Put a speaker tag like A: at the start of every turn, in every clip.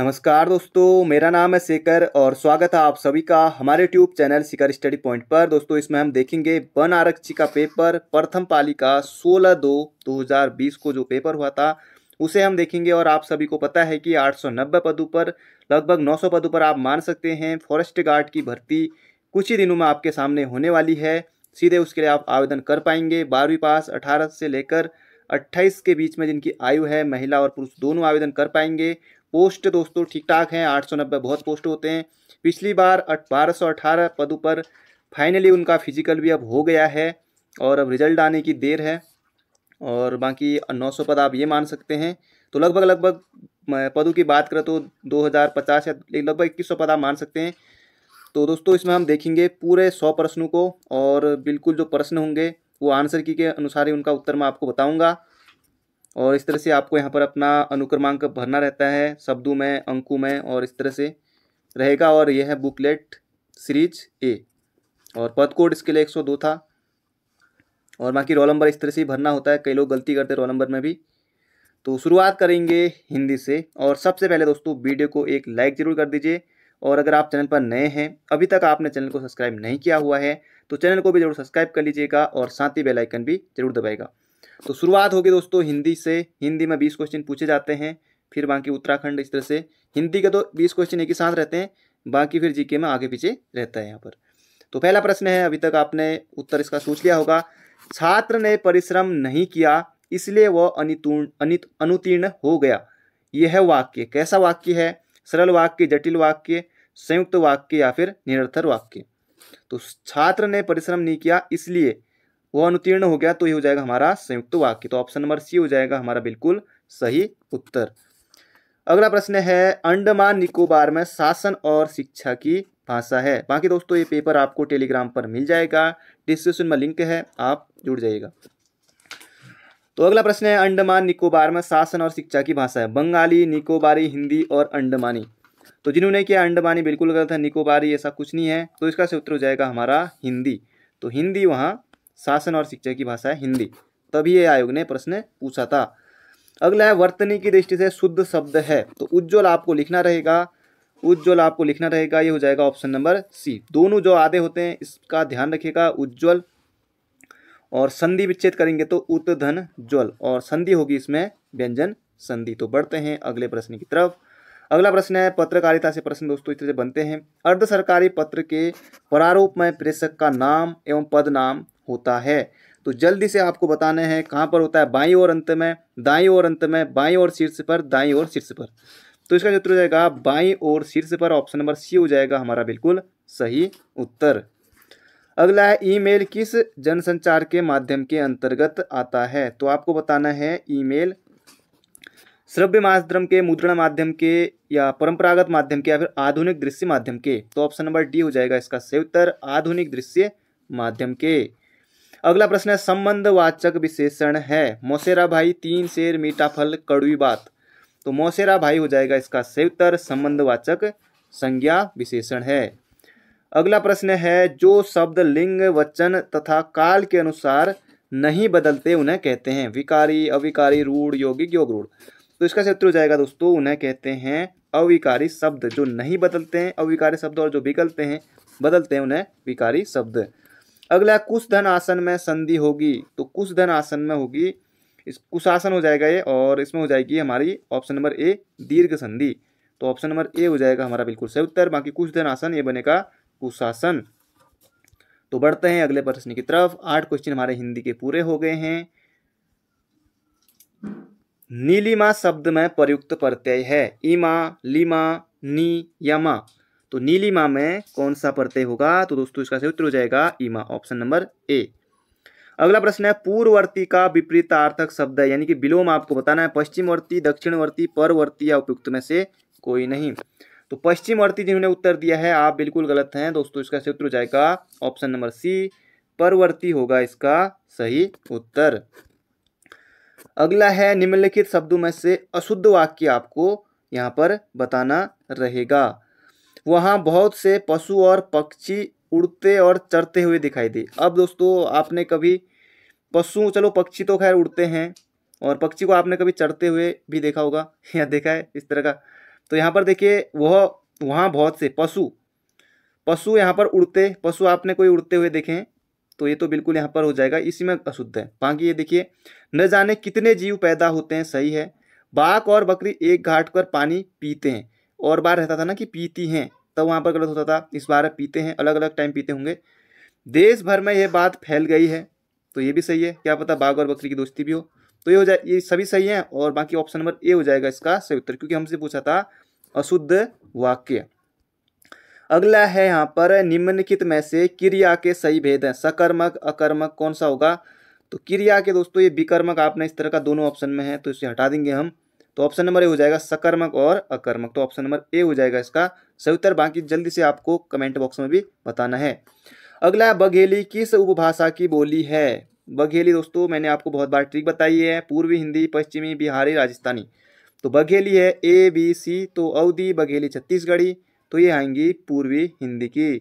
A: नमस्कार दोस्तों, मेरा नाम है शेखर और स्वागत है आप सभी का हमारे tube channel Shikhar study point पर। दोस्तों, इसमें हम देखेंगे वन आरक्षी का पेपर, प्रथम पाली का 16 दो 2020 को जो पेपर हुआ था, उसे हम देखेंगे और आप सभी को पता है कि 890 पदों पर, लगभग 900 पदों पर आप मान सकते हैं, फॉरेस्ट गार्ड की भर्ती कुछ ही दिनों में आपके सामने होने वाली है। सीधे उसके लिए आप आवेदन कर पाएँगे। बारहवीं पास, अठारह से लेकर अट्ठाईस के बीच में जिनकी आयु है, महिला और पुरुष दोनों आवेदन कर पाएँगे। पोस्ट दोस्तों ठीक ठाक हैं, आठ सौ नब्बे बहुत पोस्ट होते हैं। पिछली बार बारह सौ अठारह पदों पर फाइनली उनका फ़िज़िकल भी अब हो गया है और अब रिज़ल्ट आने की देर है और बाकी नौ सौ पद आप ये मान सकते हैं। तो लगभग लगभग पदों की बात करें तो दो हज़ार पचास या लगभग इक्कीस सौ पद आप मान सकते हैं। तो दोस्तों इसमें हम देखेंगे पूरे सौ प्रश्नों को और बिल्कुल जो प्रश्न होंगे वो आंसर की के अनुसार ही उनका उत्तर मैं आपको बताऊँगा। और इस तरह से आपको यहाँ पर अपना अनुक्रमांक भरना रहता है। शब्दों में, अंकों में और इस तरह से रहेगा और यह है बुकलेट सीरीज़ ए और पद कोड इसके लिए 102 था। और बाकी रोल नंबर इस तरह से ही भरना होता है। कई लोग गलती करते रोल नंबर में भी। तो शुरुआत करेंगे हिंदी से। और सबसे पहले दोस्तों, वीडियो को एक लाइक ज़रूर कर दीजिए। और अगर आप चैनल पर नए हैं, अभी तक आपने चैनल को सब्सक्राइब नहीं किया हुआ है तो चैनल को भी ज़रूर सब्सक्राइब कर लीजिएगा और साथ ही बेलाइकन भी ज़रूर दबाएगा तो शुरुआत होगी दोस्तों हिंदी से। हिंदी में बीस क्वेश्चन पूछे जाते हैं, फिर बाकी उत्तराखंड इस तरह से। हिंदी के तो बीस क्वेश्चन एक ही साथ रहते हैं, बाकी फिर जीके में आगे पीछे रहता है यहाँ पर। तो पहला प्रश्न है, अभी तक आपने उत्तर इसका सोच लिया होगा। छात्र ने परिश्रम नहीं किया, इसलिए वह अनितूर्ण, अनित, अनुतीर्ण हो गया। यह वाक्य कैसा वाक्य है? सरल वाक्य, जटिल वाक्य, संयुक्त वाक्य या फिर निरर्थर वाक्य? तो छात्र ने परिश्रम नहीं किया, इसलिए वो अनुतीर्ण हो गया तो ये हो जाएगा हमारा संयुक्त वाक्य। तो ऑप्शन नंबर सी हो जाएगा हमारा बिल्कुल सही उत्तर। अगला प्रश्न है, अंडमान निकोबार में शासन और शिक्षा की भाषा है। बाकी दोस्तों, ये पेपर आपको टेलीग्राम पर मिल जाएगा। डिस्क्रिप्शन में लिंक है, आप जुड़ जाइएगा। तो अगला प्रश्न है, अंडमान निकोबार में शासन और शिक्षा की भाषा है। बंगाली, निकोबारी, हिंदी और अंडमानी। तो जिन्होंने किया अंडमानी, बिल्कुल गलत है। निकोबारी ऐसा कुछ नहीं है। तो इसका से उत्तर हो जाएगा हमारा हिंदी। तो हिंदी वहाँ शासन और शिक्षा की भाषा है हिंदी। तभी ये आयोग ने प्रश्न पूछा था। अगला है, वर्तनी की दृष्टि से शुद्ध शब्द है तो उज्ज्वल आपको लिखना रहेगा। उज्ज्वल आपको लिखना रहेगा, ये हो जाएगा ऑप्शन नंबर सी। दोनों जो आधे होते हैं, इसका ध्यान रखिएगा, उज्ज्वल और संधि विच्छेद करेंगे तो उत धन ज्वल, और संधि होगी इसमें व्यंजन संधि। तो बढ़ते हैं अगले प्रश्न की तरफ़। अगला प्रश्न है, पत्रकारिता से प्रश्न दोस्तों, इस तरह से बनते हैं। अर्ध सरकारी पत्र के प्रारूप में प्रेषक का नाम एवं पद नाम होता है। तो जल्दी से आपको बताना है कहाँ पर होता है। बाई और अंत में, दाई और अंत में, बाई और शीर्ष पर, दाई और शीर्ष पर। तो इसका उत्तर हो जाएगा, बाई और शीर्ष पर, ऑप्शन नंबर सी हो जाएगा हमारा बिल्कुल सही उत्तर। अगला है, ईमेल किस जनसंचार के माध्यम के अंतर्गत आता है? तो आपको बताना है, ईमेल श्रव्य माध्यम के, मुद्रण माध्यम के, या परंपरागत माध्यम के, या फिर आधुनिक दृश्य माध्यम के। तो ऑप्शन नंबर डी हो जाएगा इसका सही उत्तर, आधुनिक दृश्य माध्यम के। अगला प्रश्न है, संबंधवाचक विशेषण है। मोसेरा भाई, तीन शेर, मीठा फल, कड़वी बात। तो मोसेरा भाई हो जाएगा इसका सही उत्तर, संबंधवाचक संज्ञा विशेषण है। अगला प्रश्न है, जो शब्द लिंग, वचन तथा काल के अनुसार नहीं बदलते, उन्हें कहते हैं। विकारी, अविकारी, रूढ़, यौगिक योग रूढ़ तो इसका उत्तर हो जाएगा दोस्तों, उन्हें कहते हैं अविकारी शब्द। जो नहीं बदलते हैं, अविकारी शब्द और जो विकलते हैं, बदलते हैं उन्हें विकारी शब्द। अगला कुश धन आसन में संधि होगी तो कुश धन आसन में होगी, इस कुशासन हो जाएगा ये, और इसमें हो जाएगी हमारी ऑप्शन नंबर ए दीर्घ संधि। तो ऑप्शन नंबर ए हो जाएगा हमारा बिल्कुल सही उत्तर, बाकी कुछ धन आसन, ये बनेगा कुशासन तो बढ़ते हैं अगले प्रश्न की तरफ़। आठ क्वेश्चन हमारे हिंदी के पूरे हो गए हैं। नीलिमा शब्द में प्रयुक्त प्रत्यय है। इमा, लिमा, नी या यमा। तो नीलिमा में कौन सा प्रत्यय होगा? तो दोस्तों, इसका सही उत्तर हो जाएगा ईमा ऑप्शन नंबर ए। अगला प्रश्न है, पूर्ववर्ती का विपरीतार्थक शब्द है, यानी कि विलोम आपको बताना है, पश्चिमवर्ती, दक्षिणवर्ती, परवर्ती या उपयुक्त में से कोई नहीं। तो पश्चिमवर्ती जिन्होंने उत्तर दिया है, आप बिल्कुल गलत हैं। दोस्तों, इसका सही उत्तर हो जाएगा ऑप्शन नंबर सी, परवर्ती होगा इसका सही उत्तर। अगला है, निम्नलिखित शब्दों में से अशुद्ध वाक्य आपको यहाँ पर बताना रहेगा। वहाँ बहुत से पशु और पक्षी उड़ते और चरते हुए दिखाई दे अब दोस्तों, आपने कभी पशु, चलो पक्षी तो खैर उड़ते हैं, और पक्षी को आपने कभी चढ़ते हुए भी देखा होगा, या देखा है इस तरह का? तो यहाँ पर देखिए, वह, वहाँ बहुत से पशु पशु यहाँ पर उड़ते, पशु आपने कोई उड़ते हुए देखे हैं तो ये तो बिल्कुल यहाँ पर हो जाएगा, इसी में अशुद्ध है। बाकी ये देखिए, न जाने कितने जीव पैदा होते हैं, सही है, बाघ और बकरी एक घाट पर पानी पीते हैं। और बार रहता था ना कि पीती हैं, तब वहाँ पर गलत होता था। इस बार पीते हैं अलग अलग टाइम पीते होंगे। देश भर में यह बात फैल गई है तो ये भी सही है। क्या पता बाघ और बकरी की दोस्ती भी हो। तो ये हो जाए, ये सभी सही है और बाकी ऑप्शन नंबर ए हो जाएगा इसका सही उत्तर, क्योंकि हमसे पूछा था अशुद्ध वाक्य। अगला है यहाँ पर, निम्नलिखित में से क्रिया के सही भेद हैं। सकर्मक, अकर्मक, कौन सा होगा? तो क्रिया के दोस्तों, ये विकर्मक, आपने इस तरह का दोनों ऑप्शन में है तो इसे हटा देंगे हम। तो ऑप्शन नंबर ए हो जाएगा सकर्मक और अकर्मक। तो ऑप्शन नंबर ए हो जाएगा इसका सही उत्तर। बाकी जल्दी से आपको कमेंट बॉक्स में भी बताना है। अगला बघेली किस उपभाषा की बोली है? बघेली दोस्तों, मैंने आपको बहुत बार ट्रिक बताई है। पूर्वी हिंदी, पश्चिमी, बिहारी, राजस्थानी। तो बघेली है ए बी सी तो अवधि, बघेली, छत्तीसगढ़ी। तो ये आएँगी पूर्वी हिंदी की।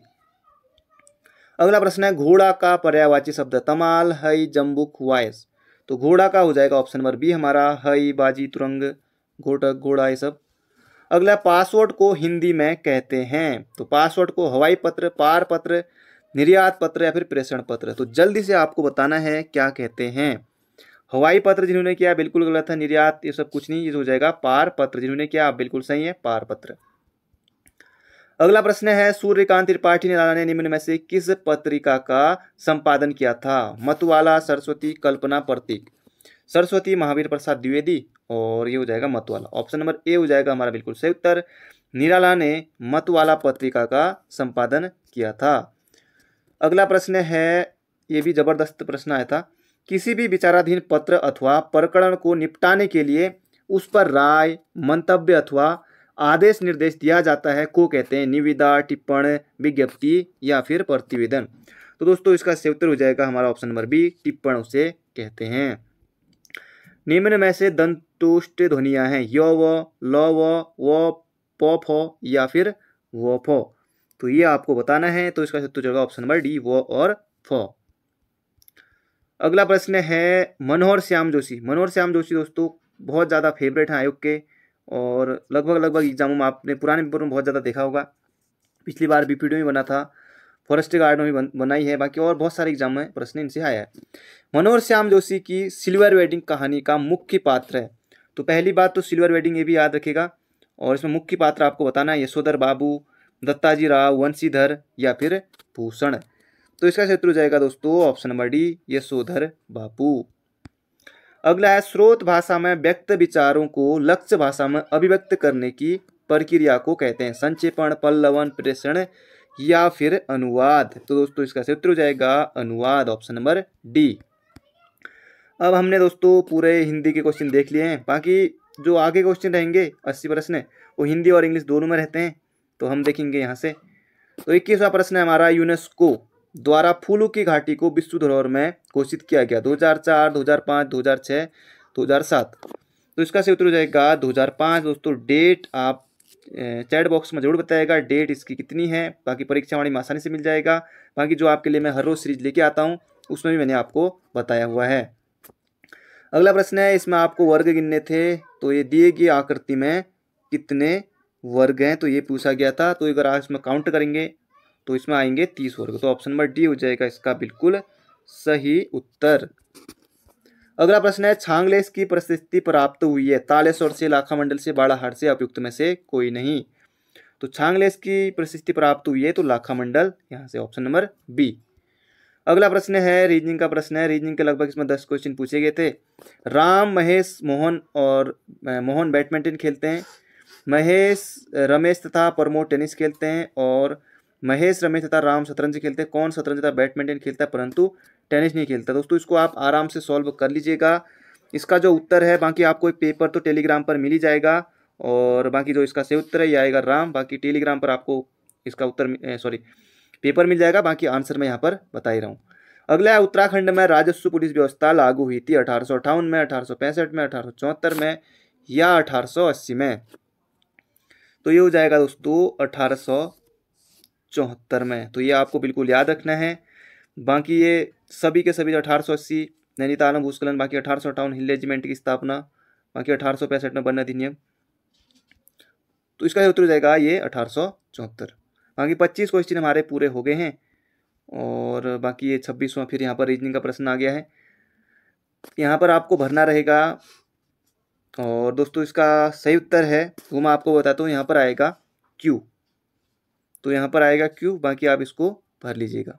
A: अगला प्रश्न है, घोड़ा का पर्यावाची शब्द तमाल हई जम्बुक वायस तो घोड़ा का हो जाएगा ऑप्शन नंबर बी हमारा, हई, बाजी, तुरंग, घोटक, घोड़ा, ये सब। अगला पासवर्ड को हिंदी में कहते हैं। तो पासवर्ड को हवाई पत्र, पार पत्र, निर्यात पत्र या फिर प्रेषण पत्र। तो जल्दी से आपको बताना है क्या कहते हैं। हवाई पत्र जिन्होंने किया, बिल्कुल गलत है। निर्यात, ये सब कुछ नहीं, ये हो जाएगा पार पत्र। जिन्होंने किया बिल्कुल सही है, पार पत्र। अगला प्रश्न है, सूर्यकांत त्रिपाठी निराला ने निम्न में से किस पत्रिका का संपादन किया था? मतवाला, सरस्वती, कल्पना, प्रतीक। सरस्वती, महावीर प्रसाद द्विवेदी और ये हो जाएगा मतवाला। ऑप्शन नंबर ए हो जाएगा हमारा बिल्कुल सही उत्तर। निराला ने मतवाला पत्रिका का संपादन किया था। अगला प्रश्न है, ये भी ज़बरदस्त प्रश्न आया था। किसी भी विचाराधीन पत्र अथवा प्रकरण को निपटाने के लिए उस पर राय, मंतव्य अथवा आदेश निर्देश दिया जाता है, को कहते हैं निविदा, टिप्पण, विज्ञप्ति या फिर प्रतिवेदन। तो दोस्तों, इसका सही उत्तर हो जाएगा हमारा ऑप्शन नंबर बी, टिप्पण उसे कहते हैं। निम्न में से दंतुष्ट ध्वनिया हैं, य, व, ल, व व, प, फ या फिर व, फ। तो ये आपको बताना है तो इसका उत्तर जाएगा ऑप्शन नंबर डी, व और फ। अगला प्रश्न है मनोहर श्याम जोशी। मनोहर श्याम जोशी दोस्तों, बहुत ज़्यादा फेवरेट हैं आयोग के। और लगभग लगभग एग्जामों में आपने, पुराने पेपर में बहुत ज़्यादा देखा होगा। पिछली बार बी में बना था, फॉरेस्ट गार्ड में भी बनाई है, बाकी और बहुत सारे एग्ज़ाम में प्रश्न इनसे आया है। मनोहर श्याम जोशी की सिल्वर वेडिंग कहानी का मुख्य पात्र है। तो पहली बात तो सिल्वर वेडिंग ये भी याद रखेगा, और इसमें मुख्य पात्र आपको बताना है, यशोधर बाबू, दत्ताजी राव, वंशीधर या फिर भूषण। तो इसका हो जाएगा दोस्तों, option number D, Yashodhar Babu. अगला है स्रोत भाषा में व्यक्त विचारों को लक्ष्य भाषा में अभिव्यक्त करने की प्रक्रिया को कहते हैं। संक्षेपण, पल्लवन, प्रेषण या फिर अनुवाद। तो दोस्तों, इसका क्षेत्र हो जाएगा अनुवाद ऑप्शन नंबर डी अब हमने दोस्तों पूरे हिंदी के क्वेश्चन देख लिए हैं। बाकी जो आगे क्वेश्चन रहेंगे, अस्सी प्रश्न, वो हिंदी और इंग्लिश दोनों में रहते हैं। तो हम देखेंगे यहाँ से। तो इक्कीसवा प्रश्न है हमारा यूनेस्को। द्वारा फूलों की घाटी को विश्व धरोहर में घोषित किया गया। 2004, 2005, 2006, 2007 तो इसका सही उत्तर हो जाएगा 2005 दोस्तों डेट आप चैट बॉक्स में ज़रूर बताएगा डेट इसकी कितनी है। बाकी परीक्षा वाणी में आसानी से मिल जाएगा। बाकी जो आपके लिए मैं हर रोज सीरीज़ लेके आता हूँ उसमें भी मैंने आपको बताया हुआ है। अगला प्रश्न है इसमें आपको वर्ग गिनने थे तो ये दिए गए आकृति में कितने वर्ग हैं? तो ये पूछा गया था। तो अगर आप इसमें काउंट करेंगे तो इसमें आएँगे तीस वर्ग। तो ऑप्शन नंबर डी हो जाएगा इसका बिल्कुल सही उत्तर। अगला प्रश्न है, छांगलेस की प्रसिद्धि प्राप्त हुई है? तालेश्वर से लाखा मंडल से बाड़ाहाट से उपयुक्त में से कोई नहीं। तो छांगलेस की प्रसिद्धि प्राप्त हुई है तो लाखा मंडल यहाँ से ऑप्शन नंबर बी अगला प्रश्न है रीजनिंग का प्रश्न है। रीजनिंग के लगभग इसमें दस क्वेश्चन पूछे गए थे। राम, महेश, मोहन और मोहन बैडमिंटन खेलते हैं। महेश, रमेश तथा प्रमोद टेनिस खेलते हैं और महेश रमेश तथा राम शतरंज खेलते हैं। कौन शतरंज तथा बैडमिंटन खेलता है, परंतु टेनिस नहीं खेलता। दोस्तों, इसको आप आराम से सॉल्व कर लीजिएगा। इसका जो उत्तर है, बाकी आपको एक पेपर तो टेलीग्राम पर मिल ही जाएगा। और बाकी जो इसका सही उत्तर है, ये आएगा राम। बाकी टेलीग्राम पर आपको इसका उत्तर सॉरी पेपर मिल जाएगा। बाकी आंसर मैं यहाँ पर बता ही रहा हूँ। अगला है, उत्तराखंड में राजस्व पुलिस व्यवस्था लागू हुई थी अठारह सौ अठावन में, अठारह सौ पैंसठ में, अठारह सौ चौहत्तर में या अठारह सौ अस्सी में। तो ये हो जाएगा दोस्तों, अठारह सौ चौहत्तर में। तो ये आपको बिल्कुल याद रखना है। बाकी ये सभी के सभी अठारह सौ अस्सी, नैनीताल में भूस्खलन, बाकी अठारह सौ अठावन हिल रेजिमेंट की स्थापना, बाकी अठारह सौ पैंसठ में वन अधिनियम तो इसका उत्तर हो जाएगा ये अठारह सौ चौहत्तर। बाकी पच्चीस क्वेश्चन हमारे पूरे हो गए हैं और बाकी ये छब्बीसवां फिर यहाँ पर रीजनिंग का प्रश्न आ गया है। यहाँ पर आपको भरना रहेगा और दोस्तों इसका सही उत्तर है वो मैं आपको बताता हूँ। यहाँ पर आएगा क्यू तो यहाँ पर आएगा क्यू बाकी आप इसको भर लीजिएगा।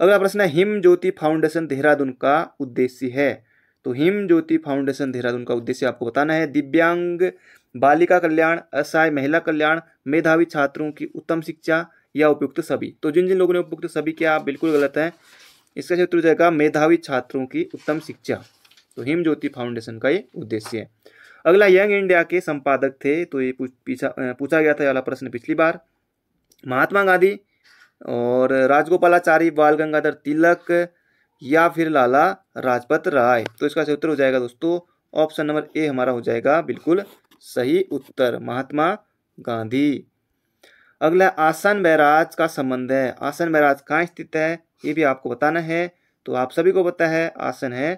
A: अगला प्रश्न है, हिम ज्योति फाउंडेशन देहरादून का उद्देश्य है। तो हिम ज्योति फाउंडेशन देहरादून का उद्देश्य आपको बताना है, दिव्यांग बालिका कल्याण, असहाय महिला कल्याण, मेधावी छात्रों की उत्तम शिक्षा या उपयुक्त सभी। तो जिन जिन लोगों ने उपयुक्त सभी किया, आप बिल्कुल गलत है। इसका क्षेत्र हो जाएगा, मेधावी छात्रों की उत्तम शिक्षा। तो हिम ज्योति फाउंडेशन का ये उद्देश्य है। अगला यंग इंडिया के संपादक थे तो ये पूछा पूछा गया था वाला प्रश्न पिछली बार। महात्मा गांधी और राजगोपालाचारी बाल गंगाधर तिलक या फिर लाला राजपत राय। तो इसका सही उत्तर हो जाएगा दोस्तों, ऑप्शन नंबर ए हमारा हो जाएगा बिल्कुल सही उत्तर, महात्मा गांधी। अगला, आसन बैराज का संबंध है। आसन बैराज कहाँ स्थित है, ये भी आपको बताना है। तो आप सभी को पता है, आसन है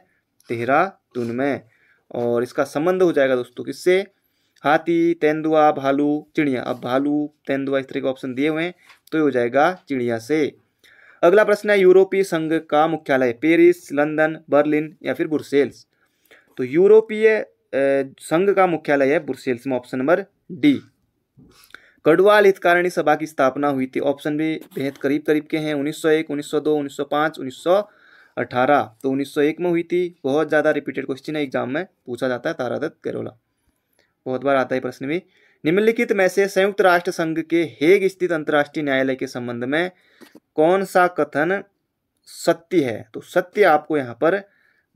A: देहरादून में। और इसका संबंध हो जाएगा दोस्तों किससे? हाथी तेंदुआ भालू चिड़िया। अब भालू तेंदुआ इस तरह के ऑप्शन दिए हुए हैं तो ये हो जाएगा चिड़िया से। अगला प्रश्न है यूरोपीय संघ का मुख्यालय पेरिस लंदन बर्लिन या फिर ब्रुसेल्स? तो यूरोपीय संघ का मुख्यालय है ब्रुसेल्स में option number D Garhwal Hitkarini Sabha की स्थापना हुई थी ऑप्शन भी बेहद करीब करीब के हैं 1901, 1902, 1905, 1918 तो 1901 में हुई थी बहुत ज़्यादा रिपीटेड क्वेश्चन है एग्ज़ाम में पूछा जाता है तारादत्त करोला। बहुत बार आता है प्रश्न भी। निम्नलिखित में से संयुक्त राष्ट्र संघ के हेग स्थित अंतर्राष्ट्रीय न्यायालय के संबंध में कौन सा कथन सत्य है? तो सत्य आपको यहाँ पर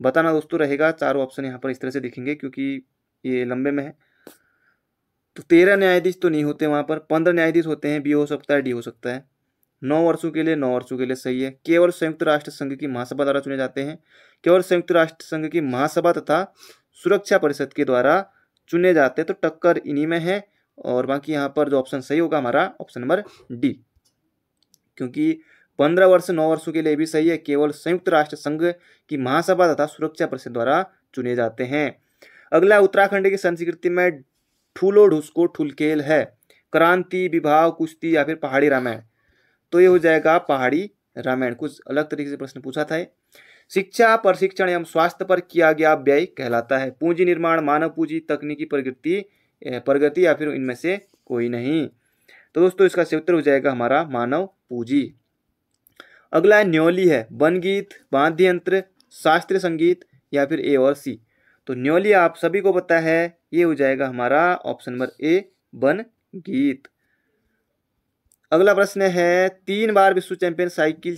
A: बताना दोस्तों रहेगा। चारों ऑप्शन यहाँ पर इस तरह से दिखेंगे क्योंकि ये लंबे में है। तो तेरह न्यायाधीश तो नहीं होते वहाँ पर, पंद्रह न्यायाधीश होते हैं, बी हो सकता है, डी हो सकता है। नौ वर्षों के लिए, नौ वर्षों के लिए सही है। केवल संयुक्त राष्ट्र संघ की महासभा द्वारा चुने जाते हैं। केवल संयुक्त राष्ट्र संघ की महासभा तथा सुरक्षा परिषद के द्वारा चुने जाते हैं तो टक्कर इन्हीं में है। और बाकी यहाँ पर जो ऑप्शन सही होगा हमारा ऑप्शन नंबर डी क्योंकि पंद्रह वर्ष, नौ वर्षों के लिए भी सही है, केवल संयुक्त राष्ट्र संघ की महासभा तथा सुरक्षा परिषद द्वारा चुने जाते हैं। अगला उत्तराखंड की संस्कृति में ठूलो ढुसको ठुलकेल है। क्रांति विभाव कुश्ती या फिर पहाड़ी रामायण। तो ये हो जाएगा पहाड़ी रामायण। कुछ अलग तरीके से प्रश्न पूछा था शिक्षा प्रशिक्षण एवं स्वास्थ्य पर किया गया व्यय कहलाता है। पूंजी निर्माण, मानव पूंजी तकनीकी प्रगति प्रगति या फिर इनमें से कोई नहीं। तो दोस्तों, इसका उत्तर हो जाएगा हमारा मानव पूंजी। अगला न्योली है, वन गीत, वाद्य यंत्र, शास्त्रीय संगीत या फिर ए और सी। तो न्योली आप सभी को पता है, ये हो जाएगा हमारा ऑप्शन नंबर ए, वन गीत। अगला प्रश्न है, तीन बार विश्व चैंपियन साइकिल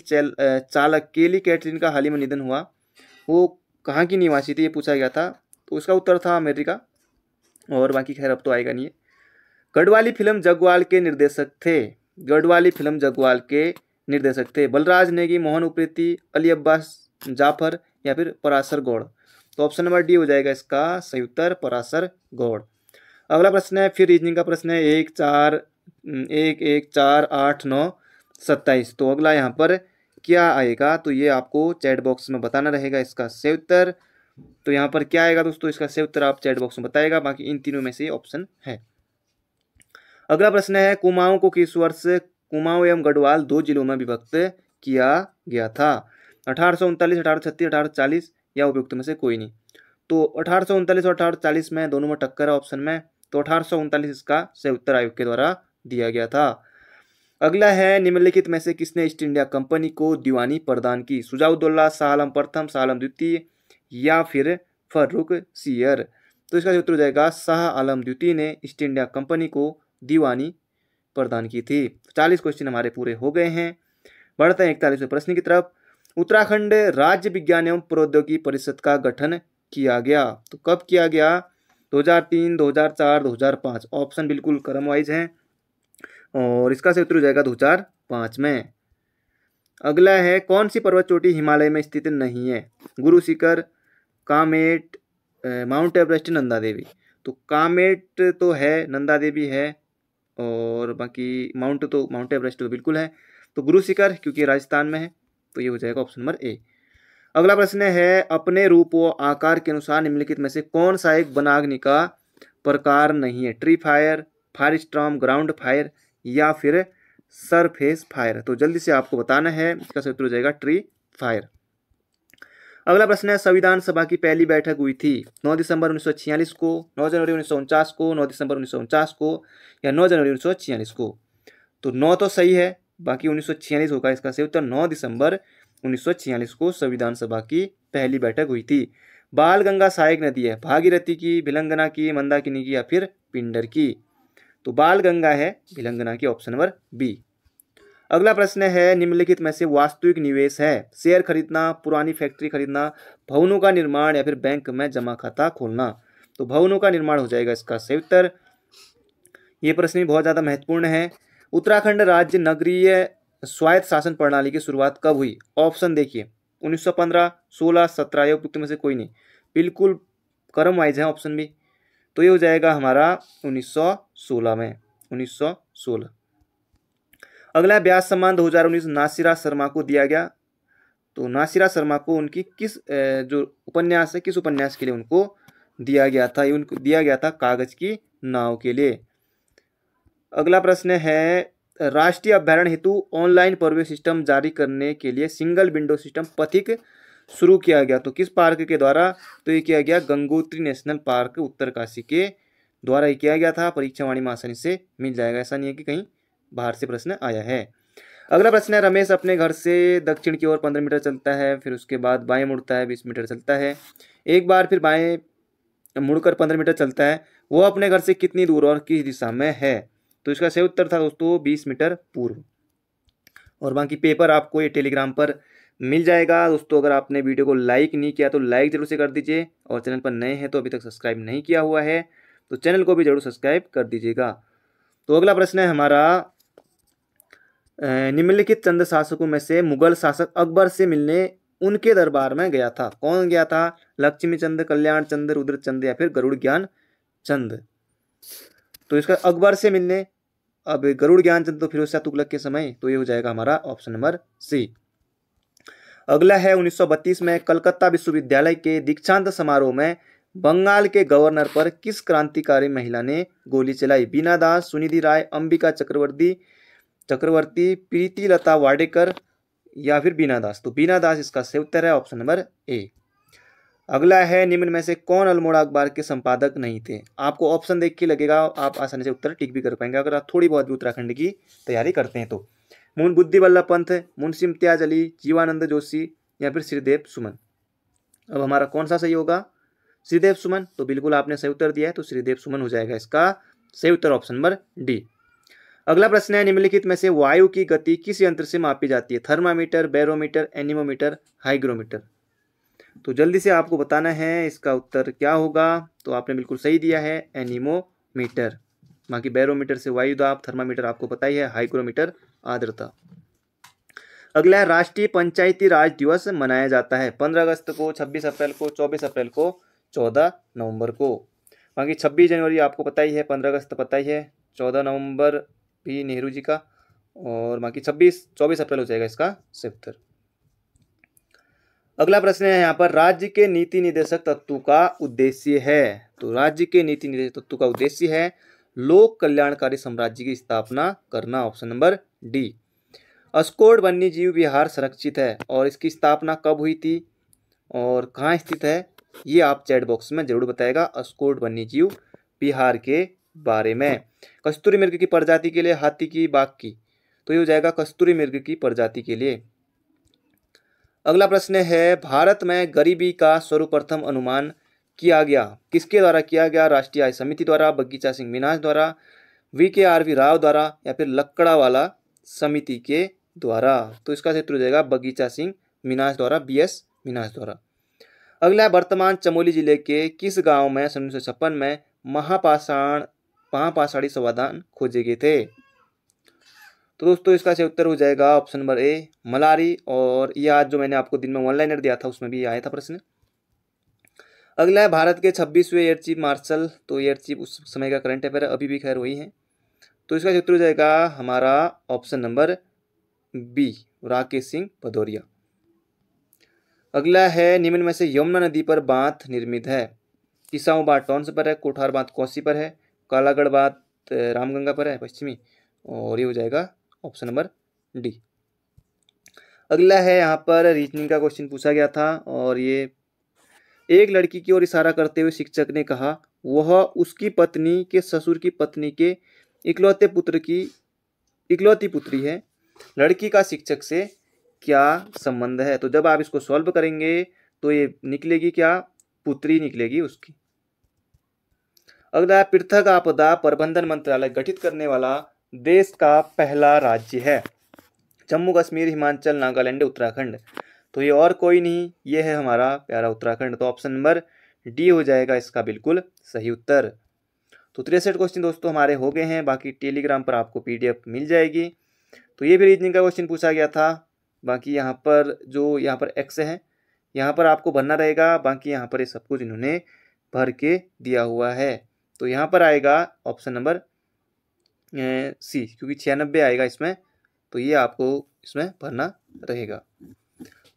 A: चालक केली कैटरीन का हाल ही में निधन हुआ। वो कहाँ की निवासी थी ये पूछा गया था। तो उसका उत्तर था अमेरिका। और बाकी खैर अब तो आएगा नहीं। है गढ़वाली फ़िल्म जगवाल के निर्देशक थे। गढ़वाली फ़िल्म जगवाल के निर्देशक थे। बलराज नेगी, मोहन उप्रेती, अली अब्बास जाफ़र या फिर पराशर गौड़। तो ऑप्शन नंबर डी हो जाएगा इसका सही उत्तर परासर गौड़। अगला प्रश्न है, फिर रीजनिंग का प्रश्न है। एक चार एक एक, चार, आठ, नौ, सत्ताईस। तो अगला यहाँ पर क्या आएगा? तो ये आपको चैट बॉक्स में बताना रहेगा इसका सही उत्तर। तो यहाँ पर क्या आएगा दोस्तों? इसका सही उत्तर आप चैट बॉक्स में बताएगा। बाकी इन तीनों में से ऑप्शन है। अगला प्रश्न है, कुमाऊं को किस वर्ष कुमाऊं एवं गढ़वाल दो जिलों में विभक्त किया गया था? अठारह सौ उनतालीस, अठारह छत्तीस, अठारह चालीस या उपयुक्त में से कोई नहीं। तो अठारह सौ उनतालीस और अठारह चालीस में दोनों में टक्कर है ऑप्शन में। तो अठारह सौ उनतालीस इसका सही उत्तर आयोग के द्वारा दिया गया था। अगला है निम्नलिखित में से किसने ईस्ट इंडिया कंपनी को दीवानी प्रदान की? सुजाउद्दौला आलम प्रथम आलम द्वितीय या फिर फर्रुख सियर? तो इसका उत्तर हो जाएगा शाह आलम द्वितीय ने ईस्ट इंडिया कंपनी को दीवानी प्रदान की थी। चालीस क्वेश्चन हमारे पूरे हो गए हैं। बढ़ते हैं इकतालीसवें प्रश्न की तरफ़। उत्तराखंड राज्य विज्ञान एवं प्रौद्योगिकी परिषद का गठन किया गया। तो कब किया गया? 2003, 2004, 2005 ऑप्शन बिल्कुल क्रम वाइज है। और इसका से उत्तर हो जाएगा 2005 में। अगला है, कौन सी पर्वत चोटी हिमालय में स्थित नहीं है? Guru Shikhar, Kamet mount Everest, Nanda Devi. तो कामेट तो है, नंदा देवी है, और बाकी माउंट तो माउंट एवरेस्ट तो बिल्कुल है। तो गुरु शिखर, क्योंकि राजस्थान में है तो ये हो जाएगा ऑप्शन नंबर ए। अगला प्रश्न है, अपने रूप व आकार के अनुसार निम्नलिखित में से कौन सा एक बनाग्नि का प्रकार नहीं है? Tree fire fire storm, ground fire या फिर सरफेस फायर तो जल्दी से आपको बताना है, इसका सही उत्तर हो जाएगा ट्री फायर अगला प्रश्न है, संविधान सभा की पहली बैठक हुई थी 9 दिसंबर उन्नीस सौ छियालीस को 9 जनवरी उन्नीस सौ उनचास को 9 दिसंबर उन्नीस सौ उनचास को या 9 जनवरी उन्नीस सौ छियालीस को। तो 9 तो सही है, बाकी उन्नीस सौ छियालीस होगा इसका सही उत्तर। 9 दिसंबर उन्नीस सौ छियालीस को संविधान सभा की पहली बैठक हुई थी। बाल गंगा सहायक नदी है, भागीरथी की, भिलंगना की, मंदाकिनी की या फिर पिंडर की। तो बाल गंगा है भिलंगना की ऑप्शन नंबर बी। अगला प्रश्न है निम्नलिखित में से वास्तविक निवेश है शेयर खरीदना पुरानी फैक्ट्री खरीदना भवनों का निर्माण या फिर बैंक में जमा खाता खोलना। तो भवनों का निर्माण हो जाएगा इसका सही उत्तर। ये प्रश्न भी बहुत ज़्यादा महत्वपूर्ण है। उत्तराखंड राज्य नगरीय स्वायत्त शासन प्रणाली की शुरुआत कब हुई? ऑप्शन देखिए 1915, 16, 17 या उपयुक्त में से कोई नहीं। बिल्कुल क्रम वाइज है ऑप्शन भी। तो ये हो जाएगा हमारा 1916 में 1916 अगला ब्याज सम्मान 2019 नासिरा शर्मा को दिया गया। तो नासिरा शर्मा को उनकी किस जो उपन्यास है, किस उपन्यास के लिए उनको दिया गया था? ये उनको दिया गया था कागज़ की नाव के लिए। अगला प्रश्न है, राष्ट्रीय अभ्यारण हेतु ऑनलाइन प्रवेश सिस्टम जारी करने के लिए सिंगल विंडो सिस्टम पथिक शुरू किया गया। तो किस पार्क के द्वारा? तो ये किया गया गंगोत्री नेशनल पार्क उत्तरकाशी के द्वारा ये किया गया था। परीक्षा वाणी में आसानी से मिल जाएगा। ऐसा नहीं है कि कहीं बाहर से प्रश्न आया है। अगला प्रश्न है, रमेश अपने घर से दक्षिण की ओर पंद्रह मीटर चलता है, फिर उसके बाद बाएँ मुड़ता है, बीस मीटर चलता है। एक बार फिर बाएँ मुड़कर पंद्रह मीटर चलता है। वो अपने घर से कितनी दूर और किस दिशा में है? तो इसका सही उत्तर था दोस्तों, बीस मीटर पूर्व। और बाकी पेपर आपको ये टेलीग्राम पर मिल जाएगा। दोस्तों, अगर आपने वीडियो को लाइक नहीं किया तो लाइक ज़रूर से कर दीजिए और चैनल पर नए हैं तो अभी तक सब्सक्राइब नहीं किया हुआ है तो चैनल को भी ज़रूर सब्सक्राइब कर दीजिएगा। तो अगला प्रश्न है हमारा निम्नलिखित चंद शासकों में से मुगल शासक अकबर से मिलने उनके दरबार में गया था। कौन गया था? लक्ष्मी चंद, कल्याण चंद, रुद्र चंद या फिर गरुड़ ज्ञान चंद? तो इसका अकबर से मिलने, अब गरुड़ ज्ञान चंद तो फिरोज शाह तुगलक के समय तो ये हो जाएगा हमारा ऑप्शन नंबर सी। अगला है 1932 में कलकत्ता विश्वविद्यालय के दीक्षांत समारोह में बंगाल के गवर्नर पर किस क्रांतिकारी महिला ने गोली चलाई? बीना दास, सुनिधि राय, अंबिका चक्रवर्ती चक्रवर्ती प्रीति लता वाडेकर या फिर बीना दास? तो बीना दास इसका सही उत्तर है ऑप्शन नंबर ए। अगला है निम्न में से कौन अल्मोड़ा अखबार के संपादक नहीं थे? आपको ऑप्शन देख के लगेगा, आप आसानी से उत्तर टिक भी कर पाएँगे। अगर आप थोड़ी बहुत भी उत्तराखंड की तैयारी करते हैं तो। मुन बुद्धि वल्लभ पंथ मुंशी इम्तियाज़ अली, जीवानंद जोशी, या फिर श्रीदेव सुमन। अब हमारा कौन सा सही होगा? श्रीदेव सुमन। तो बिल्कुल आपने सही उत्तर दिया है तो श्रीदेव सुमन हो जाएगा इसका सही उत्तर ऑप्शन नंबर डी। अगला प्रश्न है, निम्नलिखित में से वायु की गति किस यंत्र से मापी जाती है? Thermometer, barometer, anemometer, hygrometer. तो जल्दी से आपको बताना है इसका उत्तर क्या होगा। तो आपने बिल्कुल सही दिया है, एनिमोमीटर। बाकी बैरोमीटर से वायु दाब, थर्मामीटर आपको पता ही है, हाइग्रोमीटर आर्द्रता। अगला राष्ट्रीय पंचायती राज दिवस मनाया जाता है। पंद्रह अगस्त को, छब्बीस अप्रैल को, चौबीस अप्रैल को, चौदह नवंबर को। बाकी छब्बीस जनवरी आपको पता ही है, पंद्रह अगस्त पता ही है। चौदह नवंबर भी नेहरू जी का और बाकी छब्बीस, चौबीस अप्रैल हो जाएगा इसका सिफ्तर अगला प्रश्न है यहाँ पर, राज्य के नीति निदेशक तत्व का उद्देश्य है। तो राज्य के नीति निदेशक तत्व का उद्देश्य है लोक कल्याणकारी साम्राज्य की स्थापना करना ऑप्शन नंबर डी। अस्कोड वन्य जीव विहार संरक्षित है और इसकी स्थापना कब हुई थी और कहाँ स्थित है, ये आप चैट बॉक्स में ज़रूर बताएगा अस्कोड वन्य जीव बिहार के बारे में। कस्तूरी मृग की प्रजाति के लिए हाथी की बाघ की तो ये हो जाएगा कस्तूरी मृग की प्रजाति के लिए। अगला प्रश्न है, भारत में गरीबी का सर्वप्रथम अनुमान किया गया। किसके द्वारा किया गया? राष्ट्रीय आय समिति द्वारा, बगीचा सिंह मीनाज द्वारा, वी के आर वी राव द्वारा या फिर लक्कड़ा वाला समिति के द्वारा? तो इसका क्षेत्र हो जाएगा बगीचा सिंह मीनाज द्वारा, बी एस मीनाज द्वारा। अगला वर्तमान चमोली ज़िले के किस गाँव में सन उन्नीस में महापाषाण, महापाषाणी समाधान खोजे गए थे? तो दोस्तों, इसका सही उत्तर हो जाएगा ऑप्शन नंबर ए, मलारी। और ये आज जो मैंने आपको दिन में वन लाइनर दिया था, उसमें भी आया था प्रश्न। अगला है भारत के छब्बीसवें एयर चीफ मार्शल तो एयर चीफ उस समय का करंट अफेयर अभी भी खैर वही है। तो इसका उत्तर हो जाएगा हमारा option number B Rakesh Singh Bhadauria. अगला है, निम्न में से यमुना नदी पर बाँध निर्मित है। किसाऊ बाँध टॉन्स पर है? कोठार बाँध कोसी पर है। कालागढ़ बाँध रामगंगा पर है, पश्चिमी। और ये हो जाएगा ऑप्शन नंबर डी अगला है, यहाँ पर रीजनिंग का क्वेश्चन पूछा गया था और ये एक लड़की की ओर इशारा करते हुए शिक्षक ने कहा, वह उसकी पत्नी के ससुर की पत्नी के इकलौते पुत्र की, इकलौती पुत्री है। लड़की का शिक्षक से क्या संबंध है? तो जब आप इसको सॉल्व करेंगे तो ये निकलेगी क्या? पुत्री निकलेगी उसकी। अगला पृथक आपदा प्रबंधन मंत्रालय गठित करने वाला देश का पहला राज्य है। जम्मू कश्मीर, हिमाचल, नागालैंड, उत्तराखंड। तो ये और कोई नहीं, ये है हमारा प्यारा उत्तराखंड। तो ऑप्शन नंबर डी हो जाएगा इसका बिल्कुल सही उत्तर। तो तिरसठ क्वेश्चन दोस्तों हमारे हो गए हैं, बाकी टेलीग्राम पर आपको पीडीएफ मिल जाएगी। तो ये भी रीजनिंग का क्वेश्चन पूछा गया था। बाकी यहाँ पर जो यहाँ पर एक्स है, यहाँ पर आपको भरना रहेगा, बाकी यहाँ पर ये सब कुछ इन्होंने भर के दिया हुआ है। तो यहाँ पर आएगा ऑप्शन नंबर सी क्योंकि छियानबे आएगा इसमें तो ये आपको इसमें भरना रहेगा।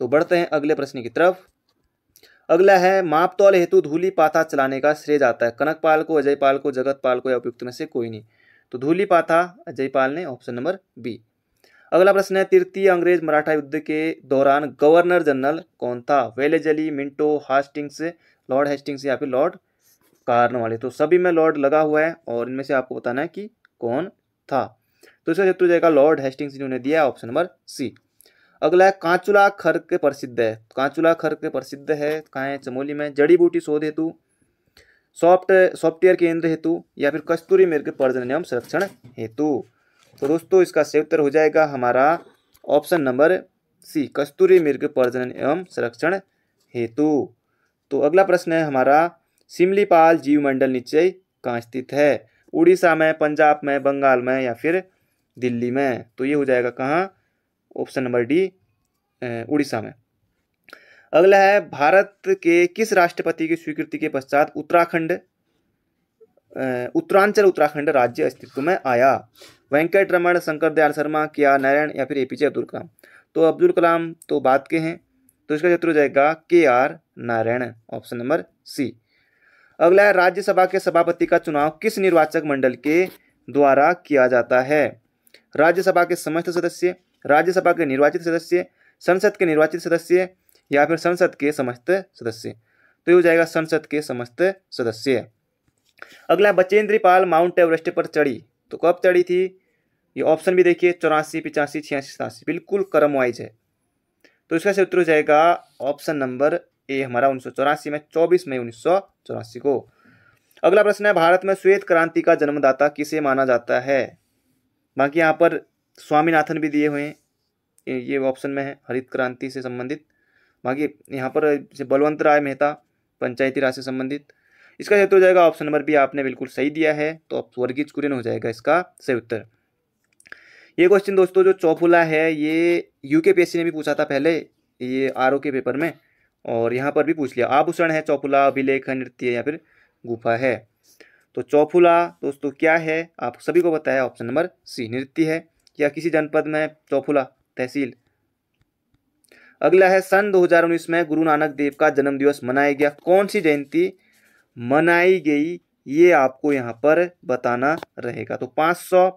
A: तो बढ़ते हैं अगले प्रश्न की तरफ़। अगला है, मापतौल हेतु धूली पाथा चलाने का श्रेय जाता है। कनकपाल को, अजयपाल को, जगतपाल को या उपयुक्त में से कोई नहीं। तो धूली पाथा, अजयपाल ने ऑप्शन नंबर बी। अगला प्रश्न है, तृतीय अंग्रेज़ मराठा युद्ध के दौरान गवर्नर जनरल कौन था? Wellesley Minto, Hastings, Lord Hastings या फिर लॉर्ड कारण वाले तो सभी में लॉर्ड लगा हुआ है और इनमें से आपको बताना है कि कौन था। तो इसका शत्रु जाएगा लॉर्ड हेस्टिंग्स इन्होंने दिया ऑप्शन नंबर सी। अगला है, कांचुला खर्क प्रसिद्ध है। कांचुला खर्क प्रसिद्ध है, कहाँ है? चमोली में। जड़ी बूटी शोध हेतु, सॉफ्ट, सॉफ्टवेयर केंद्र हेतु, या फिर कस्तूरी मृग प्रजनन एवं संरक्षण हेतु। तो दोस्तों, इसका सही उत्तर हो जाएगा हमारा ऑप्शन नंबर सी, कस्तूरी मृग प्रजनन एवं संरक्षण हेतु। तो अगला प्रश्न है हमारा, सिमलीपाल जीव मंडल निश्चय कहाँ स्थित है? उड़ीसा में, पंजाब में, बंगाल में या फिर दिल्ली में? तो ये हो जाएगा कहाँ? ऑप्शन नंबर डी उड़ीसा में। अगला है, भारत के किस राष्ट्रपति की स्वीकृति के पश्चात उत्तराखंड उत्तरांचल उत्तराखंड राज्य अस्तित्व में आया? वेंकट रमन शंकर दयाल शर्मा, किया नारायण या फिर एपीजे अब्दुल कलाम? तो अब्दुल कलाम तो बात के हैं तो इसका क्षेत्र हो जाएगा K R Narayan, option number C. अगला है, राज्यसभा के सभापति का चुनाव किस निर्वाचक मंडल के द्वारा किया जाता है? राज्यसभा के समस्त सदस्य राज्यसभा के निर्वाचित सदस्य, संसद के निर्वाचित सदस्य या फिर संसद के समस्त सदस्य। तो ये हो जाएगा संसद के समस्त सदस्य। अगला बचेंद्री पाल माउंट एवरेस्ट पर चढ़ी। तो कब चढ़ी थी? ये ऑप्शन भी देखिए, चौरासी, पिचासी, छियासी, सतासी। बिल्कुल क्रम वाइज है। तो इसका से उत्तर हो जाएगा ऑप्शन नंबर ए हमारा उन्नीस सौ चौरासी में, चौबीस मई उन्नीस सौ चौरासी को। अगला प्रश्न है, भारत में श्वेत क्रांति का जन्मदाता किसे माना जाता है? बाकी यहाँ पर स्वामीनाथन भी दिए हुए हैं। ये ऑप्शन में है, हरित क्रांति से संबंधित। बाकी यहाँ पर बलवंत राय मेहता, पंचायती राज से संबंधित। इसका हेतु हो जाएगा ऑप्शन नंबर बी, आपने बिल्कुल सही दिया है तो वर्गीज कुरियन हो जाएगा इसका सही उत्तर। ये क्वेश्चन दोस्तों, जो चौफुला है, ये यूकेपीएससी ने भी पूछा था पहले, ये आरओ के पेपर में, और यहाँ पर भी पूछ लिया। आभूषण है चौफुला, अभिलेख नृत्य या फिर गुफा है। तो चौफुला दोस्तों क्या है, आप सभी को बताया ऑप्शन नंबर सी, नृत्य है। या किसी जनपद में चौफुला तहसील। अगला है, सन 2019 में गुरु नानक देव का जन्म दिवस मनाया गया। कौन सी जयंती मनाई गई, ये आपको यहाँ पर बताना रहेगा। तो पाँच सौ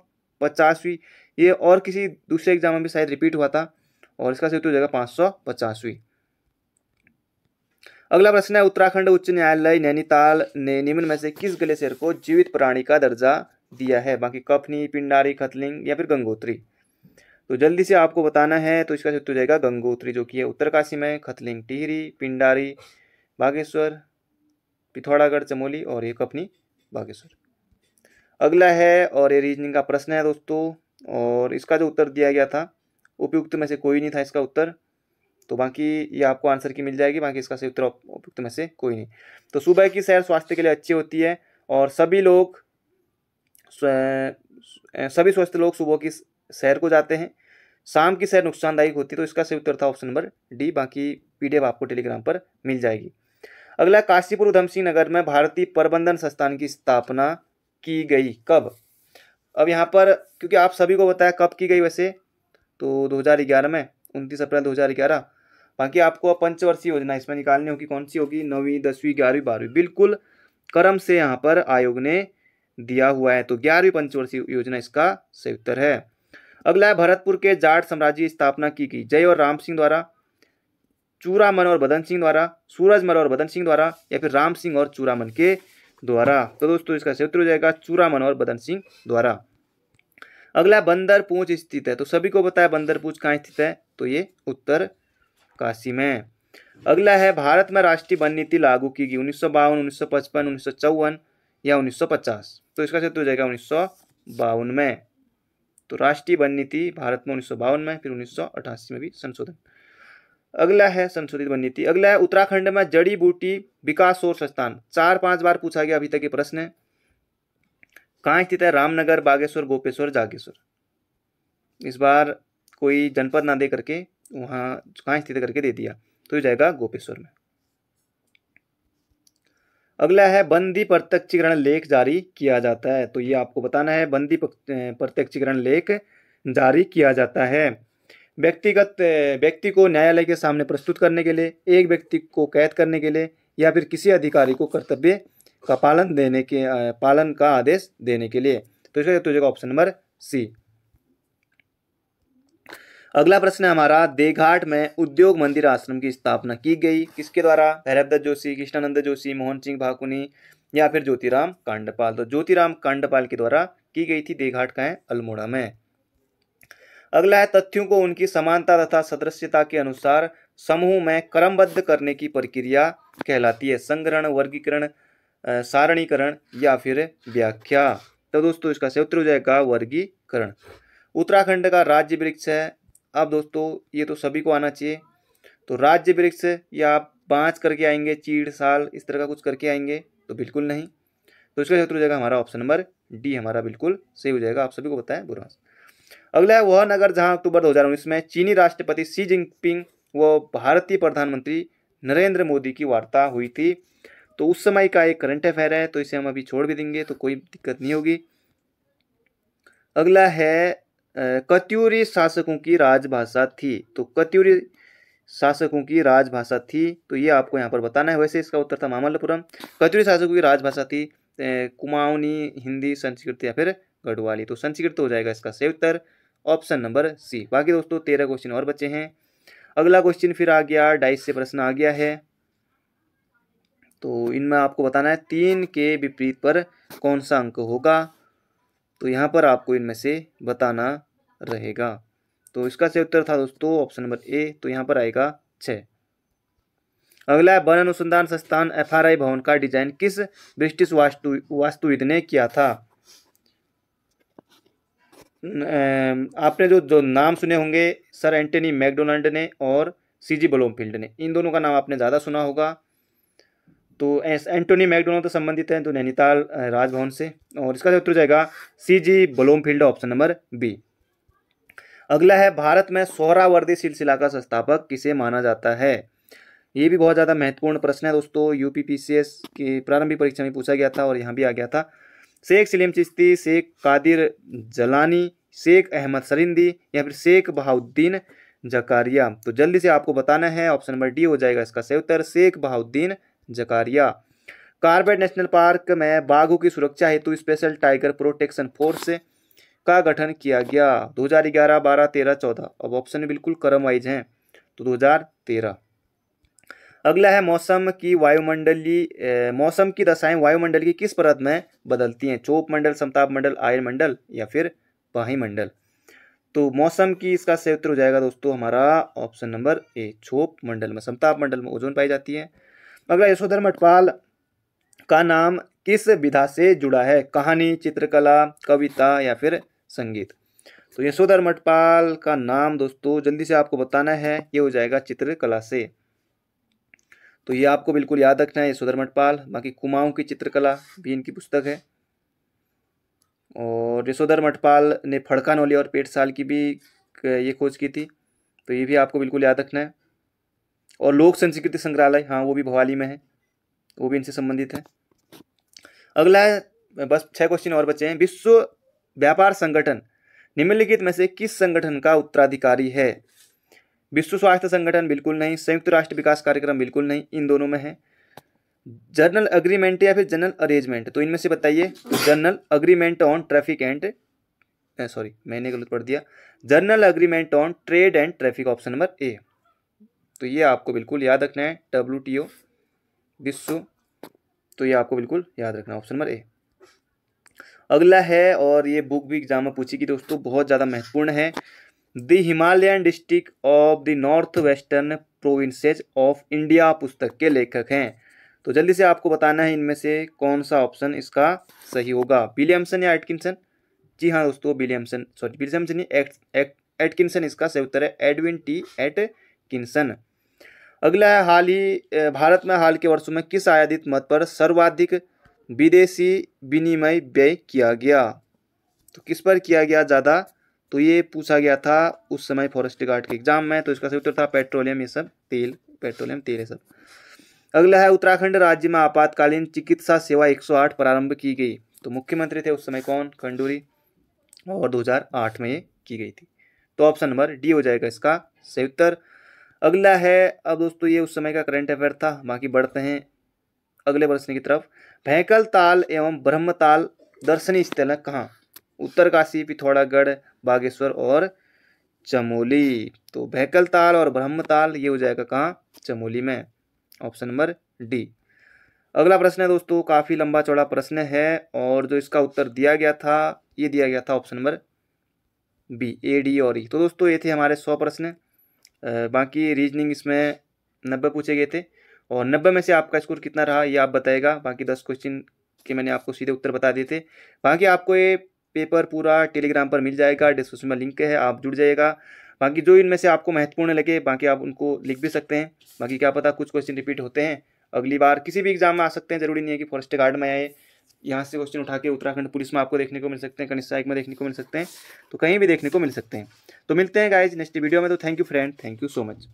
A: ये और किसी दूसरे एग्ज़ाम में भी शायद रिपीट हुआ था, और इसका सही हो जाएगा पाँच सौ अगला प्रश्न है, उत्तराखंड उच्च न्यायालय नैनीताल ने निम्न में से किस ग्लेशियर को जीवित प्राणी का दर्जा दिया है, बाकी कफनी पिंडारी, खतलिंग या फिर गंगोत्री। तो जल्दी से आपको बताना है तो इसका उत्तर जाएगा गंगोत्री, जो कि है उत्तरकाशी में, खतलिंग, टिहरी, पिंडारी, बागेश्वर, पिथौरागढ़, चमोली और ये कफनी बागेश्वर। अगला है, और ये रीजनिंग का प्रश्न है दोस्तों, और इसका जो उत्तर दिया गया था, उपयुक्त में से कोई नहीं था इसका उत्तर तो बाकी ये आपको आंसर की मिल जाएगी, बाकी इसका सही उत्तर उपयुक्त में से कोई नहीं। तो सुबह की सैर स्वास्थ्य के लिए अच्छी होती है, और सभी लोग सभी स्वस्थ लोग सुबह की सैर को जाते हैं। शाम की सैर नुकसानदायक होती है तो इसका सही उत्तर था ऑप्शन नंबर डी बाकी पीडीएफ आपको टेलीग्राम पर मिल जाएगी। अगला, काशीपुर उधम सिंह नगर में भारतीय प्रबंधन संस्थान की स्थापना की गई कब? अब यहाँ पर, क्योंकि आप सभी को बताया कब की गई वैसे तो 2011 में, उनतीस अप्रैल 2011 बाकी आपको पंचवर्षीय योजना इसमें निकालनी होगी, कौन सी होगी? नौवीं, दसवीं, ग्यारहवीं, बारहवीं। बिल्कुल क्रम से यहाँ पर आयोग ने दिया हुआ है। तो ग्यारहवीं पंचवर्षीय योजना इसका सही उत्तर है। अगला है, भरतपुर के जाट साम्राज्य स्थापना की गई। जय और राम सिंह द्वारा, चूरामन और बदन सिंह द्वारा, सूरजमल और बदन सिंह द्वारा या फिर राम सिंह और चूरामन के द्वारा। तो दोस्तों, इसका सही उत्तर हो जाएगा चूरामन और बदन सिंह द्वारा। अगला बंदर पूंछ स्थित है। तो सभी को बताया बंदर पूंछ कहाँ स्थित है? तो ये उत्तर काशी में अगला है, भारत में राष्ट्रीय वन नीति लागू की गई। उन्नीस सौ बावन, उन्नीस सौ पचपन, उन्नीस सौ चौवन या उन्नीस सौ पचास। तो इसका क्षेत्र हो जाएगा उन्नीस सौ बावन में। तो राष्ट्रीय वन नीति भारत में उन्नीस सौ बावन में, फिर उन्नीस सौ अठासी में भी संशोधन। अगला है संशोधित वन नीति। अगला है उत्तराखंड में जड़ी बूटी विकास और संस्थान। चार पाँच बार पूछा गया अभी तक ये प्रश्न। है कहाँ स्थित है? रामनगर, बागेश्वर, गोपेश्वर, जागेश्वर। इस बार कोई जनपद ना दे करके वहाँ कहाँ स्थित करके दे दिया। तो जाएगा गोपेश्वर में। अगला है बंदी प्रत्यक्षीकरण लेख जारी किया जाता है। तो ये आपको बताना है, बंदी प्रत्यक्षीकरण लेख जारी किया जाता है। व्यक्तिगत व्यक्ति को न्यायालय के सामने प्रस्तुत करने के लिए, एक व्यक्ति को कैद करने के लिए या फिर किसी अधिकारी को कर्तव्य का पालन देने के पालन का आदेश देने के लिए। तो इसका तो ऑप्शन नंबर सी अगला प्रश्न है हमारा, देघाट में उद्योग मंदिर आश्रम की स्थापना की गई। किसके द्वारा? भैरवदत्त जोशी, कृष्णानंद जोशी, मोहन सिंह भाकुनी या फिर ज्योतिराम कांडपाल? तो ज्योतिराम कांडपाल के द्वारा की गई थी देघाट का है अल्मोड़ा में। अगला है, तथ्यों को उनकी समानता तथा सदस्यता के अनुसार समूह में क्रमबद्ध करने की प्रक्रिया कहलाती है। संग्रहण, वर्गीकरण सारणीकरण या फिर व्याख्या। तो दोस्तों, इसका सही उत्तर हो जाएगा वर्गीकरण। उत्तराखंड का राज्य वृक्ष है अब दोस्तों, ये तो सभी को आना चाहिए। तो राज्य वृक्ष या आप बाँच करके आएँगे, चीड़, साल, इस तरह का कुछ करके आएँगे तो बिल्कुल नहीं। तो इसका उत्तर हो जाएगा हमारा ऑप्शन नंबर डी हमारा बिल्कुल सही हो जाएगा। आप सभी को बताएँ, बुरा अगला है वह नगर, जहाँ अक्टूबर 2019 में चीनी राष्ट्रपति सी जिनपिंग व भारतीय प्रधानमंत्री नरेंद्र मोदी की वार्ता हुई थी। तो उस समय का एक करंट अफेयर है तो इसे हम अभी छोड़ भी देंगे तो कोई दिक्कत नहीं होगी। अगला है कत्यूरी शासकों की राजभाषा थी। तो कत्यूरी शासकों की राजभाषा थी तो ये आपको यहाँ पर बताना है। वैसे इसका उत्तर था मामल्लपुरम। कत्यूरी शासकों की राजभाषा थी कुमाऊनी, हिंदी, संस्कृत या फिर गढ़वाली। तो संस्कृत हो जाएगा इसका सही उत्तर, ऑप्शन नंबर सी। बाकी दोस्तों, तेरह क्वेश्चन और बचे हैं। अगला क्वेश्चन फिर आ गया डाइस से प्रश्न आ गया है। तो इनमें आपको बताना है, तीन के विपरीत पर कौन सा अंक होगा? तो यहाँ पर आपको इनमें से बताना रहेगा। तो इसका सही उत्तर था दोस्तों ऑप्शन नंबर ए तो यहाँ पर आएगा छ अगला है, वन अनुसंधान संस्थान एफआरआई भवन का डिज़ाइन किस ब्रिटिश वास्तु, वास्तुविद ने किया था? आपने जो जो नाम सुने होंगे, सर एंटनी मैकडोनाल्ड ने और सीजी ब्लोमफील्ड ने। इन दोनों का नाम आपने ज़्यादा सुना होगा। तो एंटोनी मैकडोनल्ड तो संबंधित है तो नैनीताल राजभवन से। और इसका उत्तर जाएगा CG Bloomfield option number B अगला है, भारत में सोहरावर्दी सिलसिला का संस्थापक किसे माना जाता है? ये भी बहुत ज़्यादा महत्वपूर्ण प्रश्न है दोस्तों। U P P C S की प्रारंभिक परीक्षा में पूछा गया था और यहाँ भी आ गया था। शेख सलीम चिश्ती, शेख कादिर जलानी, शेख अहमद सरिंदी या फिर शेख बहाउद्दीन जकारिया? तो जल्दी से आपको बताना है, ऑप्शन नंबर डी हो जाएगा इसका सही उत्तर, Shaikh Bahauddin Zakariya. Corbett national park में बाघों की सुरक्षा हेतु स्पेशल टाइगर प्रोटेक्शन फोर्स का गठन किया गया। 2011, 12, 13, 14 अब ऑप्शन बिल्कुल क्रम वाइज हैं तो 2013 अगला है मौसम की वायुमंडलीय मौसम की दशाएँ वायुमंडल की किस परत में बदलती हैं? चोप मंडल समताप मंडल आयन मंडल या फिर बाही मंडल? तो मौसम की इसका सही उत्तर हो जाएगा दोस्तों हमारा ऑप्शन नंबर ए छोप मंडल में समताप मंडल में ओजोन पाई जाती है। अगला यशोधर मठपाल का नाम किस विधा से जुड़ा है? कहानी चित्रकला कविता या फिर संगीत। तो यशोधर मटपाल का नाम दोस्तों जल्दी से आपको बताना है, ये हो जाएगा चित्रकला से। तो ये आपको बिल्कुल याद रखना है यशोधर मटपाल बाकी कुमाऊं की चित्रकला भी इनकी पुस्तक है। और यशोधर मटपाल ने फड़का नौली और पेट साल की भी ये खोज की थी तो ये भी आपको बिल्कुल याद रखना है। और लोक संस्कृति संग्रहालय हाँ वो भी भवाली में है, वो भी इनसे संबंधित है। अगला है, बस छह क्वेश्चन और बचे हैं। विश्व व्यापार संगठन। निम्नलिखित में से किस संगठन का उत्तराधिकारी है? विश्व स्वास्थ्य संगठन बिल्कुल नहीं, संयुक्त राष्ट्र विकास कार्यक्रम बिल्कुल नहीं, इन दोनों में है। जर्नल अग्रीमेंट या फिर जनरल अरेंजमेंट तो इनमें से बताइए। General agreement on traffic and sorry, मैंने गलत पढ़ दिया। General agreement on trade and traffic option number A. तो ये आपको बिल्कुल याद रखना है डब्ल्यू टी ओ विश्व तो ये आपको बिल्कुल याद रखना ऑप्शन नंबर ए। अगला है और ये बुक भी एग्ज़ाम में पूछी गई दोस्तों बहुत ज़्यादा महत्वपूर्ण है। The Himalayan district of the north western provinces of India पुस्तक के लेखक हैं। तो जल्दी से आपको बताना है इनमें से कौन सा ऑप्शन इसका सही होगा। विलियमसन या एटकिंसन जी हाँ दोस्तों विलियमसन सॉरी विलियमसन एटकिंसन इसका सही उत्तर है एडविन टी एटकिंसन अगला है हाल ही भारत में हाल के वर्षों में किस आयादित मत पर सर्वाधिक विदेशी विनिमय व्यय किया गया। तो किस पर किया गया ज़्यादा? तो ये पूछा गया था उस समय फॉरेस्ट गार्ड के एग्ज़ाम में तो इसका सही उत्तर था पेट्रोलियम, ये सब तेल, पेट्रोलियम, तेल है सब। अगला है, उत्तराखंड राज्य में आपातकालीन चिकित्सा सेवा 108 प्रारंभ की गई। तो मुख्यमंत्री थे उस समय कौन? खंडूरी। और 2008 में ये की गई थी। तो ऑप्शन नंबर डी हो जाएगा इसका सही उत्तर। अगला है, अब दोस्तों ये उस समय का करंट अफेयर था, बाकी बढ़ते हैं। अगले प्रश्न की तरफ़, भैंकल ताल एवं ब्रह्मताल दर्शनीय स्थल है कहाँ उत्तरकाशी पिथौरागढ़, बागेश्वर और चमोली। तो भैकल ताल और ब्रह्मताल ये हो जाएगा कहाँ? चमोली में। Option number D. अगला प्रश्न है दोस्तों, काफ़ी लंबा चौड़ा प्रश्न है और जो इसका उत्तर दिया गया था, ये दिया गया था option number B, A, D और ई। तो दोस्तों, ये थे हमारे सौ प्रश्न। बाकी रीजनिंग इसमें नब्बे पूछे गए थे। और नब्बे में से आपका स्कोर कितना रहा, ये आप बताएगा। बाकी दस क्वेश्चन के मैंने आपको सीधे उत्तर बता दिए थे। बाकी आपको ये पेपर पूरा टेलीग्राम पर मिल जाएगा डिस्क्रिप्शन में लिंक है, आप जुड़ जाइएगा। बाकी जो इनमें से आपको महत्वपूर्ण लगे, बाकी आप उनको लिख भी सकते हैं। बाकी क्या पता कुछ क्वेश्चन रिपीट होते हैं। अगली बार किसी भी एग्ज़ाम में आ सकते हैं, ज़रूरी नहीं है कि फॉरेस्ट गार्ड में आए। यहाँ से क्वेश्चन उठा के उत्तराखंड पुलिस में आपको देखने को मिल सकते हैं, कनिष्ठा में देखने को मिल सकते हैं। तो कहीं भी देखने को मिल सकते हैं। तो मिलते हैं गाइज़ नेक्स्ट वीडियो में। तो thank you friend thank you so much